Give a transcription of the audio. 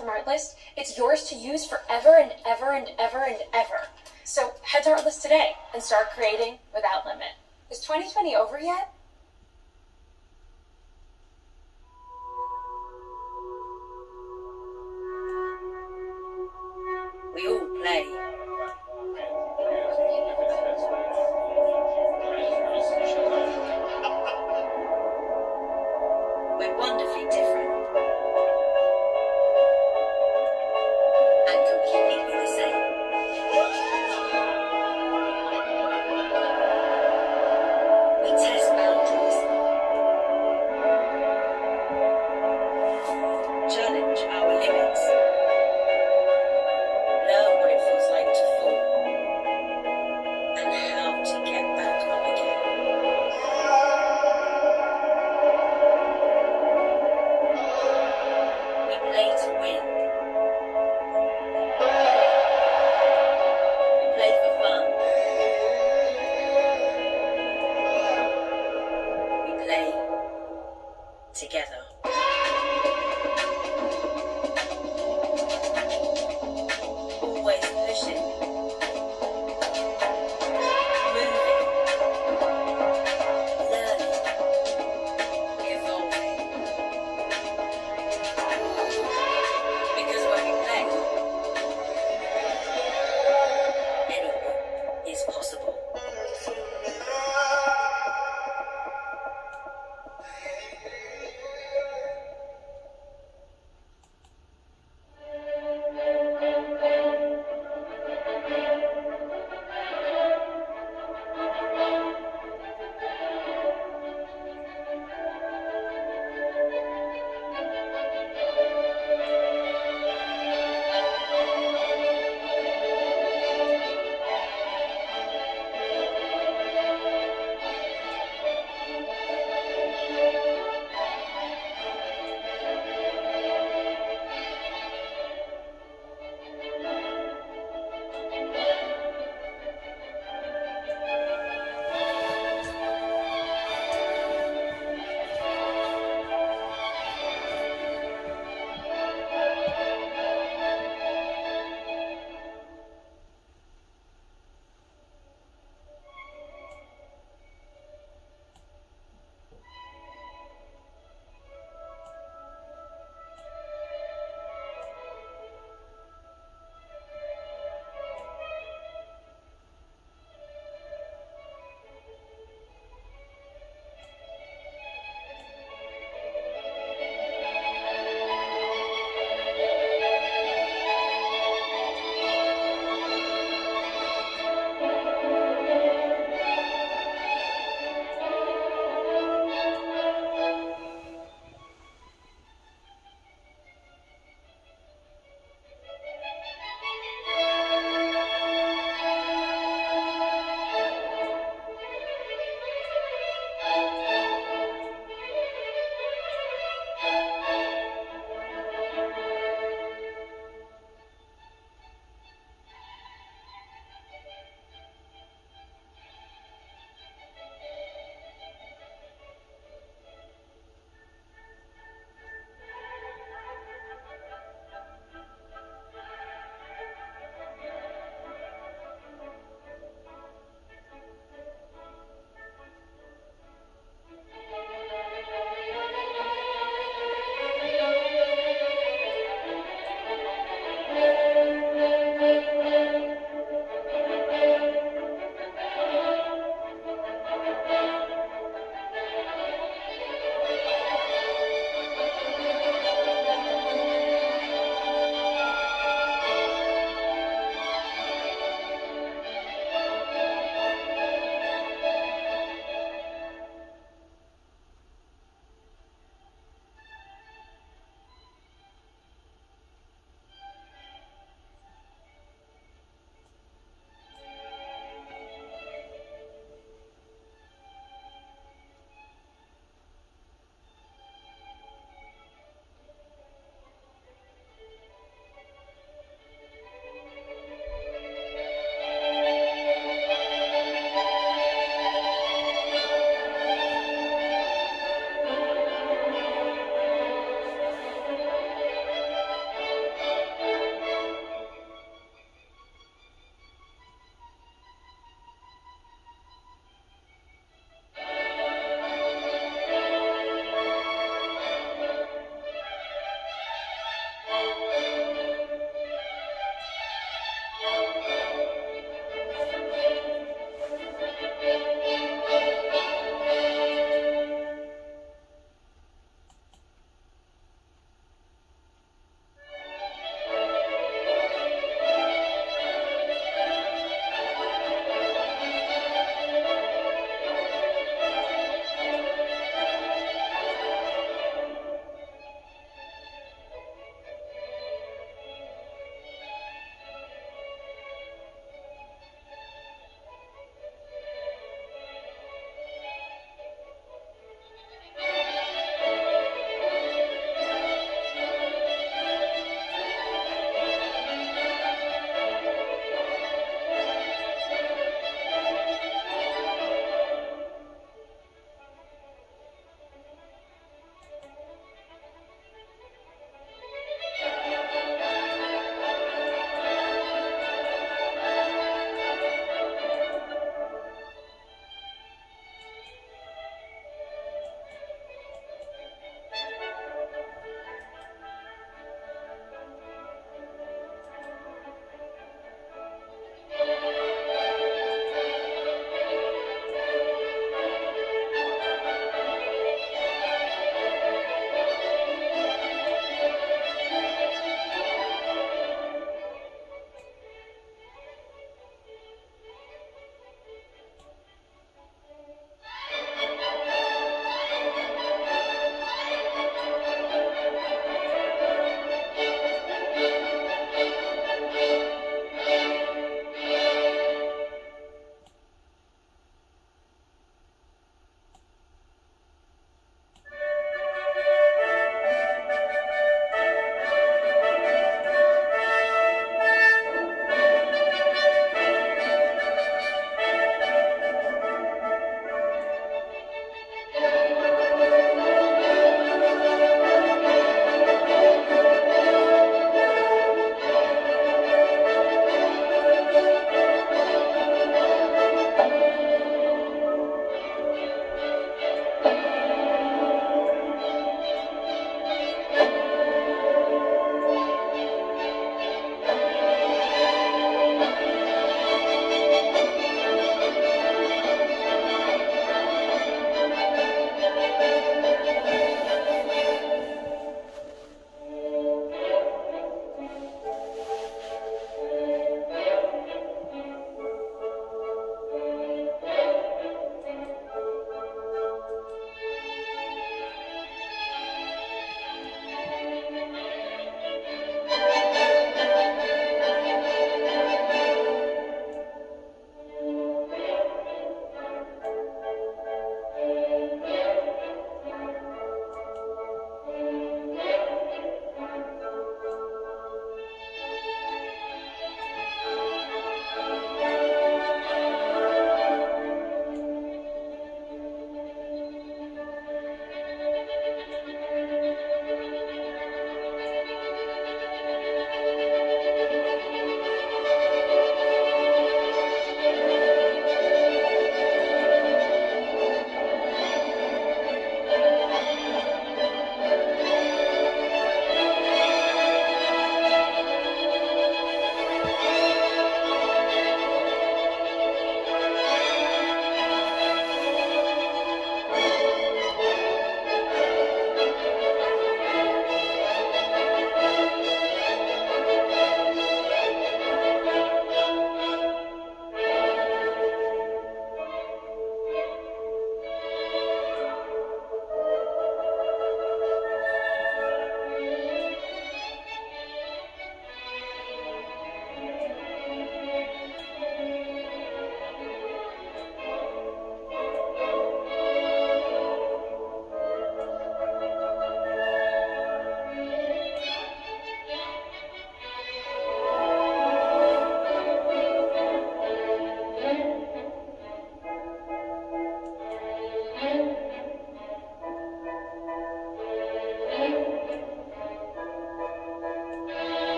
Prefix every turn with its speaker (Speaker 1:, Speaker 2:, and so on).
Speaker 1: from Artlist, it's yours to use forever and ever and ever and ever. So head to Artlist today and start creating without limit. Is 2020 over yet?